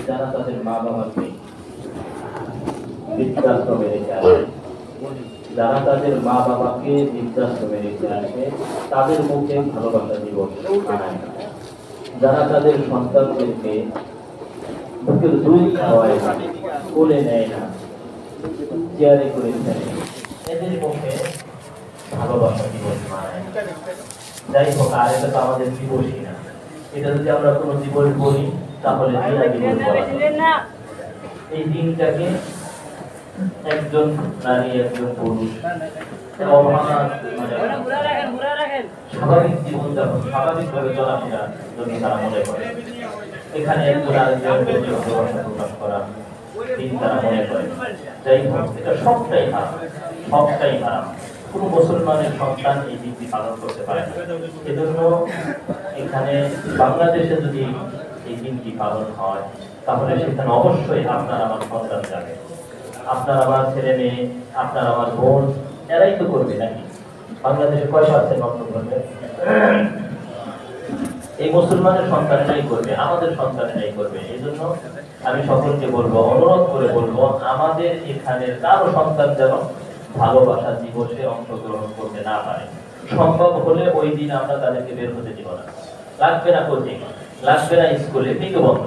যারা তাদের মা বাবাকে বৃদ্ধাশ্রমে রেখে আসে তাদের রেখে আসে, তাদের মুখে ভালোবাসা দিবস যারা তাদের সন্তানদেরকে বুকের দুই খাওয়ায় কোলে নেয় না চেয়ারে করে এদের মুখে ভালোবাসা দিবস যাই হোক, আর এটা তো আমাদের দিবসই না। এটা যদি আমরা কোনো দিবস বলি, তাহলে এই দিনটাকে একজন নারী, একজন পুরুষ মানে স্বাভাবিক জীবনযাপন, স্বাভাবিকভাবে চলাফেরা যদি তারা মনে করে। এখানে একজন ভালোবাসা প্রকাশ করা দিন মনে করে। যাই হোক, এটা সবটাই হারাম। সবটাই হারাম। কোনো মুসলমানের সন্তান এই দিনটি পালন করতে পারে না। এজন্য এখানে বাংলাদেশে যদি এই দিনটি পালন হয়, তাহলে সেখানে অবশ্যই আপনার আমার সন্তান যাবে। আপনার আমার ছেলে মেয়ে, আপনার আমার বোন, এরাই তো করবে নাকি? বাংলাদেশে কয় অর্থ করবে এই মুসলমানের সন্তানেরাই করবে, আমাদের সন্তানেরাই করবে। এই জন্য আমি সকলকে বলব, অনুরোধ করে বলব, আমাদের এখানে কারও সন্তান যেন ভালোবাসা দিবসে অংশগ্রহণ করতে না পারে। সম্ভব হলে ওই দিন আমরা তাদেরকে বের হতে দিব না। লাগবে না কোচিং, লাগবে না স্কুলে পিকে বন্ধ।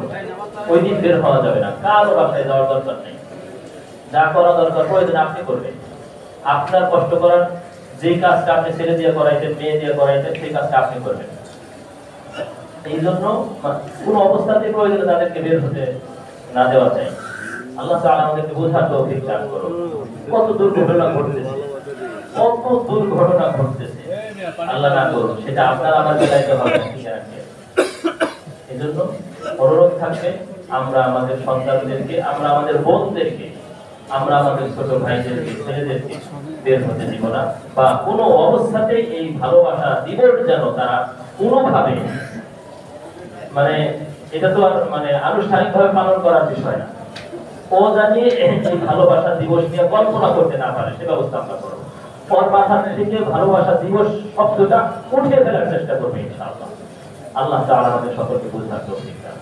ওই দিন বের হওয়া যাবে না, কারও বাসায় যাওয়ার দরকার নেই। যা করা দরকার প্রয়োজন আপনি করবেন। আপনার কষ্ট করার যে কাজটা আপনি ছেলে দিয়ে করাইতেন, মেয়ে দিয়ে করাইতেন, সেই কাজটা আপনি করবেন। এই জন্য কোন অবস্থাতে প্রয়োজনে তাদেরকে বের হতে না দেওয়া চাই আল্লাহ আমাদেরকে বোঝার তৌফিক দান করুন। কত দুর্ঘটনা ঘটতেছে কত দুর্ঘটনা ঘটতেছে। আল্লাহ না করুন সেটা আপনার আমার বেলায় হবে না, এই জন্য অনুরোধ থাকবে আমরা আমাদের সন্তানদেরকে আমরা আমাদের বোনদেরকে আমরা আমাদের ছোট ভাইদেরকে ছেলেদেরকে বের হতে দিব না। বা কোনো অবস্থাতে এই ভালোবাসা দিবস যেন তারা কোনোভাবে মানে এটা তো আর মানে আনুষ্ঠানিকভাবে পালন করার বিষয় না। ও জানি এই ভালোবাসা দিবস নিয়ে কল্পনা করতে না পারে, সে ব্যবস্থা আমরা করব। ওর মাথা থেকে ভালোবাসা দিবস শব্দটা উঠিয়ে ফেলার চেষ্টা করবে ইনশাআল্লাহ। আল্লাহ তাআলা আমাদের সকলকে বুঝার তৌফিক দান